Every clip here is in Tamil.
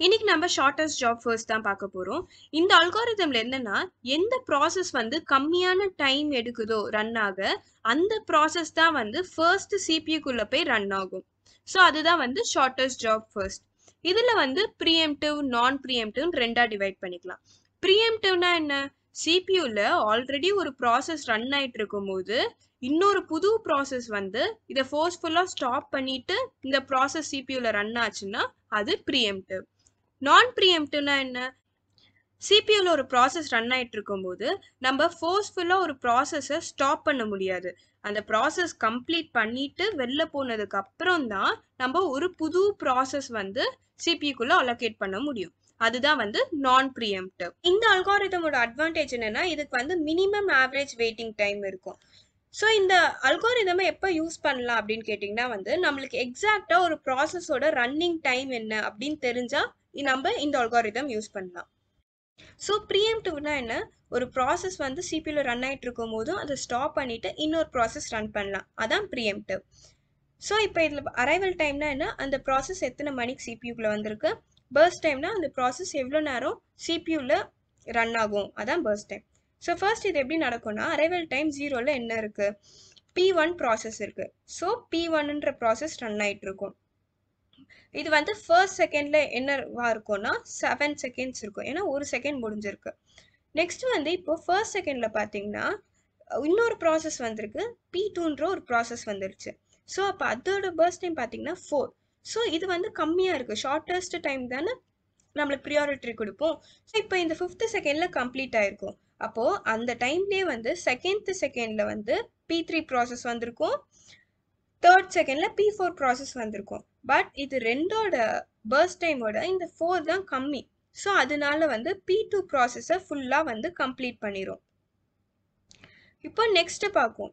இன்னைக்கு நம்ம ஷார்ட்டஸ்ட் ஜாப் ஃபர்ஸ்ட் தான் பார்க்க போகிறோம் இந்த அல்காரிதம்ல என்னன்னா எந்த ப்ராசஸ் வந்து கம்மியான டைம் எடுக்குதோ ரன் ஆக அந்த ப்ராசஸ் தான் வந்து ஃபர்ஸ்ட் சிபியூக்குள்ள போய் ரன் ஆகும். ஸோ அதுதான் வந்து ஷார்ட்டஸ்ட் ஜாப் ஃபர்ஸ்ட் இதில் வந்து ப்ரீஎம்டிவ் நான் ப்ரீஎம்டிவ் ரெண்டாக டிவைட் பண்ணிக்கலாம். ப்ரீஎம்டிவ்னா என்ன? சிபியூவில் ஆல்ரெடி ஒரு ப்ராசஸ் ரன் ஆகிட்டு இருக்கும்போது இன்னொரு புது ப்ராசஸ் வந்து இதை ஃபோர்ஸ்ஃபுல்லாக ஸ்டாப் பண்ணிட்டு இந்த ப்ராசஸ் சிபியூவில் ரன் ஆச்சுன்னா அது ப்ரீஎம்டிவ் நான் ப்ரீஎம்டிவ்னா என்ன? சிபியூல ஒரு ப்ராசஸ் ரன் ஆகிட்டு இருக்கும்போது நம்ம ஃபோர்ஸ்ஃபுல்லாக ஒரு ப்ராசஸை ஸ்டாப் பண்ண முடியாது. அந்த ப்ராசஸ் கம்ப்ளீட் பண்ணிட்டு வெளில போனதுக்கு அப்புறம் தான் நம்ம ஒரு புது ப்ராசஸ் வந்து சிபியூக்குள்ள அலோகேட் பண்ண முடியும். அதுதான் வந்து நான் ப்ரீஎம்டிவ் இந்த அல்காரிதமோட அட்வான்டேஜ் என்னன்னா இதுக்கு வந்து மினிமம் ஆவரேஜ் வெயிட்டிங் டைம் இருக்கும். ஸோ இந்த அல்காரிதமை எப்போ யூஸ் பண்ணலாம் அப்படின்னு கேட்டிங்கன்னா வந்து நம்மளுக்கு எக்ஸாக்டாக ஒரு ப்ராசஸோட ரன்னிங் டைம் என்ன அப்படின்னு தெரிஞ்சால் நம்ம இந்த அல்காரிதம் யூஸ் பண்ணலாம். ஸோ ப்ரீஎம்டிவ்னா என்ன? ஒரு ப்ராசஸ் வந்து சிபியில் ரன் ஆகிட்டு இருக்கும் போதும் அதை ஸ்டாப் பண்ணிவிட்டு இன்னொரு ப்ராசஸ் ரன் பண்ணலாம். அதான் ப்ரீஎம்டிவ் ஸோ இப்போ இதில் அரைவல் டைம்னா என்ன? அந்த ப்ராசஸ் எத்தனை மணிக்கு சிபியூக்குள்ள வந்திருக்கு? பர்ஸ்ட் டைம்னா அந்த ப்ராசஸ் எவ்வளோ நேரம் சிபியூவில் ரன் ஆகும்? அதான் பர்ஸ்ட் டைம் ஸோ ஃபர்ஸ்ட் இது எப்படி நடக்கும்னா அரைவல் டைம் ஜீரோவில் என்ன இருக்குது பி ஒன் ப்ராசஸ் இருக்குது ஸோ பி ஒன்ன்ற ப்ராசஸ் ரன் ஆகிட்டு இருக்கும். இது வந்து ஃபர்ஸ்ட் செகண்டில் என்னவா இருக்கும்னா செவன் செகண்ட்ஸ் இருக்கும். ஏன்னா ஒரு செகண்ட் முடிஞ்சிருக்கு. நெக்ஸ்ட் வந்து இப்போ ஃபர்ஸ்ட் செகண்டில் பார்த்தீங்கன்னா இன்னொரு ப்ராசஸ் வந்திருக்கு. பி டூன்ற ஒரு ப்ராசஸ் வந்துருச்சு. ஸோ அப்போ அதோட பர்ஸ்ட் டைம் பார்த்தீங்கன்னா ஃபோர் ஸோ இது வந்து கம்மியாக இருக்குது ஷார்ட்டஸ்ட் டைம் தானே நம்மளுக்கு ப்ரியாரிட்டி கொடுப்போம். ஸோ இப்போ இந்த ஃபிஃப்த் செகண்டில் கம்ப்ளீட் ஆயிருக்கும். அப்போது அந்த டைம்லேயே வந்து செகண்ட் செகண்டில் வந்து பி த்ரீ ப்ராசஸ் வந்திருக்கும். தேர்ட் செகண்டில் பி ஃபோர் ப்ராசஸ் வந்திருக்கும். பட் இது ரெண்டோட பர்ஸ்ட் டைமோட இந்த ஃபோர் தான் கம்மி. ஸோ அதனால வந்து பி டூ ப்ராசஸை ஃபுல்லாக வந்து கம்ப்ளீட் பண்ணிடும் இப்போ நெக்ஸ்ட்டு பார்க்கும்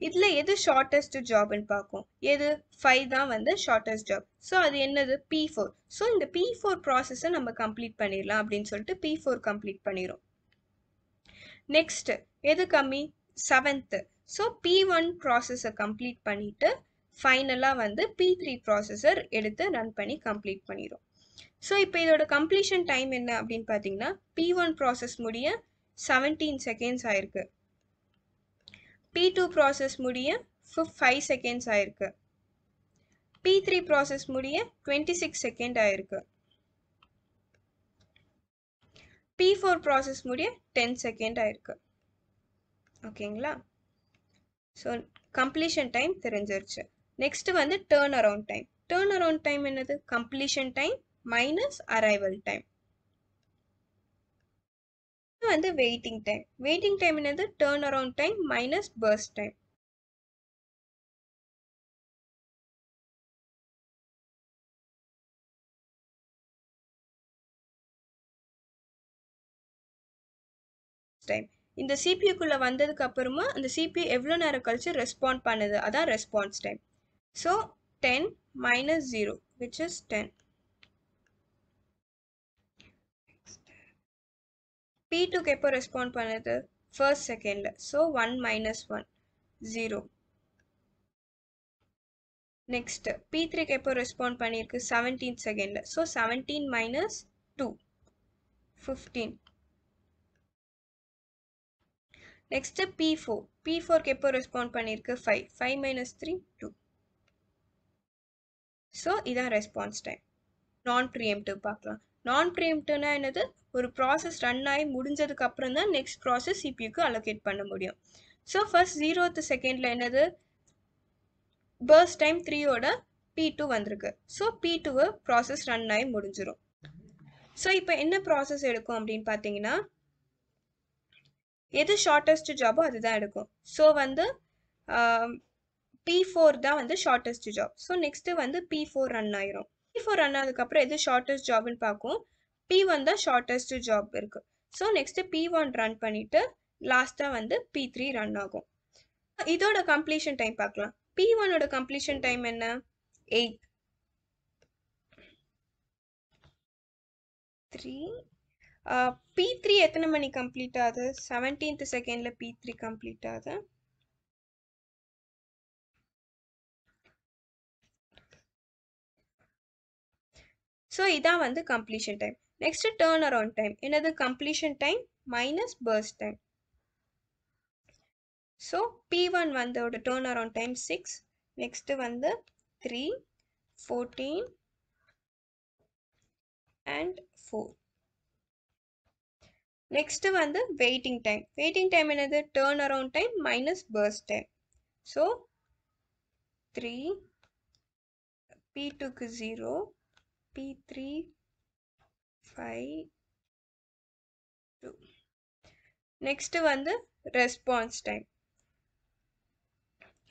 இதில் எது ஷார்ட்டஸ்ட் ஜாப்னு பார்க்கும் எது? ஃபைவ் தான் வந்து ஷார்ட்டஸ்ட் ஜாப் ஸோ அது என்னது? பி ஃபோர் ஸோ இந்த பி ஃபோர் ப்ராசஸை நம்ம கம்ப்ளீட் பண்ணிடலாம் அப்படின்னு சொல்லிட்டு பி ஃபோர் கம்ப்ளீட் பண்ணிடும் நெக்ஸ்ட்டு எது கம்மி? செவன்த்து ஸோ பி ஒன் ப்ராசஸை கம்ப்ளீட் பண்ணிவிட்டு ஃபைனலாக வந்து பி த்ரீ ப்ராசஸர் எடுத்து ரன் பண்ணி கம்ப்ளீட் பண்ணிடும் ஸோ இப்போ இதோட கம்ப்ளீஷன் டைம் என்ன அப்படின்னு பார்த்தீங்கன்னா பி ஒன் ப்ராசஸ் முடிய செவன்டீன் செகண்ட்ஸ் ஆயிருக்கு. பி டூ ப்ராசஸ் முடிய ஃபைவ் செகண்ட்ஸ் ஆயிருக்கு. பி த்ரீ ப்ராசஸ் முடிய டுவெண்ட்டி சிக்ஸ் செகண்ட் ஆயிருக்கு. பி ஃபோர் ப்ராசஸ் முடிய டென் செகண்ட் ஆயிருக்கு. ஓகேங்களா ஸோ கம்ப்ளீஷன் டைம் தெரிஞ்சிருச்சு. நெக்ஸ்ட் வந்து turn around time turn around time என்னது completion time minus arrival time வந்து வெயிட்டிங் டைம் வெயிட்டிங் டைம் என்னது? Turn around time minus burst time time இந்த சிபியூக்குள்ளே வந்ததுக்கு அப்புறமா அந்த சிபியூ எவ்வளோ நேரம் கழிச்சு ரெஸ்பாண்ட் பண்ணுது? அதான் response time so ten minus zero which is ten P டூக்கு எப்போ ரெஸ்பாண்ட் பண்ணுது? ஃபர்ஸ்ட் செகண்டில் so one minus one zero next P த்ரீக்கு எப்போ ரெஸ்பாண்ட் பண்ணியிருக்கு? செவன்டீன் செகண்டில் so seventeen minus two fifteen next P four P ஃபோர்க்கு எப்போ ரெஸ்பாண்ட் பண்ணியிருக்கு five five minus three two so இதான் ரெஸ்பான்ஸ் டைம் நான் ப்ரீஎம்டிவ் பார்க்கலாம். நான் ப்ரீஎம்டிவ்னா என்னது? ஒரு ப்ராசஸ் ரன் ஆகி முடிஞ்சதுக்கு அப்புறம் தான் நெக்ஸ்ட் ப்ராசஸ் சிபியூக்கு அலோகேட் பண்ண முடியும். ஸோ ஃபர்ஸ்ட் ஜீரோத்து செகண்டில் என்னது? பர்ஸ்ட் டைம் த்ரீயோட பி டூ வந்திருக்கு. ஸோ பி டூவை ப்ராசஸ் ரன் ஆகி முடிஞ்சிடும் ஸோ இப்போ என்ன ப்ராசஸ் எடுக்கும் அப்படின்னு பார்த்தீங்கன்னா எது ஷார்ட்டஸ்ட் ஜாபோ அதுதான் எடுக்கும். ஸோ வந்து பி ஃபோர் தான் வந்து ஷார்ட்டஸ்ட் ஜாப் ஸோ நெக்ஸ்ட்டு வந்து பி ஃபோர் ரன் ஆயிரும். பி ஃபோர் ரன் ஆனதுக்கப்புறம் எது ஷார்ட்டஸ்ட் ஜாப்னு பார்க்கும் பி ஒன் தான் ஷார்ட்டஸ்ட் ஜாப் இருக்கு. So next P one run பண்ணிட்டு லாஸ்ட்டாக வந்து பி த்ரீ ரன் ஆகும். இதோட கம்ப்ளீஷன் டைம் பார்க்கலாம். பி ஒனோட கம்ப்ளீஷன் டைம் என்ன? எயிட் த்ரீ பி த்ரீ எத்தனை மணி கம்ப்ளீட் ஆகுது? செவன்டீன்த் செகண்டில் பி த்ரீ கம்ப்ளீட் ஆகுது. ஸோ இதான் வந்து completion time next turn around time என்னது? Completion time minus burst time so P one வந்தோட turn around time six next வந்து three fourteen and four next வந்து வெயிட்டிங் டைம் வெயிட்டிங் டைம் என்னது? Turn around time minus burst time so three P டூக்கு zero P three five two next வந்து ரெஸ்பான்ஸ் டைம்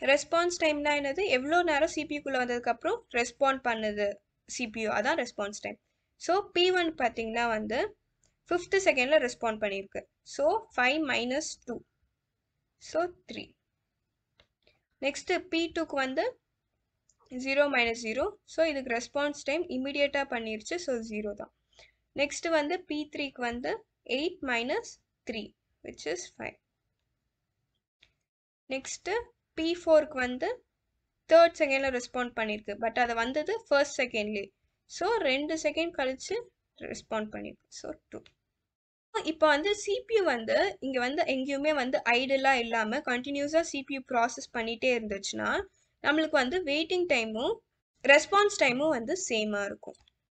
ரெஸ்பான்ஸ் டைம்னா என்னது? எவ்வளோ நேரம் சிபியூக்குள்ளே வந்ததுக்கப்புறம் ரெஸ்பாண்ட் பண்ணுது சிபியூ அதான் response time so P one பார்த்தீங்கன்னா வந்து ஃபிஃப்த்து செகண்டில் ரெஸ்பாண்ட் பண்ணியிருக்கு so five minus two so three next P டூக்கு வந்து ஜீரோ மைனஸ் ஜீரோ ஸோ இதுக்கு ரெஸ்பான்ஸ் டைம் இமீடியட்டாக பண்ணிருச்சு. ஸோ ஜீரோ தான். நெக்ஸ்ட்டு வந்து பி த்ரீக்கு வந்து eight minus three which is five next P ஃபோருக்கு வந்து தேர்ட் செகண்டில் ரெஸ்பாண்ட் பண்ணியிருக்கு பட் அது வந்தது ஃபர்ஸ்ட் செகண்ட்லேயே ஸோ ரெண்டு செகண்ட் கழித்து ரெஸ்பாண்ட் பண்ணியிருக்கு ஸோ டூ இப்போ வந்து சிபியூ வந்து இங்கே வந்து எங்கேயுமே வந்து ஐடலாக இல்லாமல் கண்டினியூஸாக சிபியூ ப்ராசஸ் பண்ணிகிட்டே இருந்துச்சுன்னா நம்மளுக்கு வந்து வெயிட்டிங் டைமும் ரெஸ்பான்ஸ் டைமும் வந்து சேமாக இருக்கும்.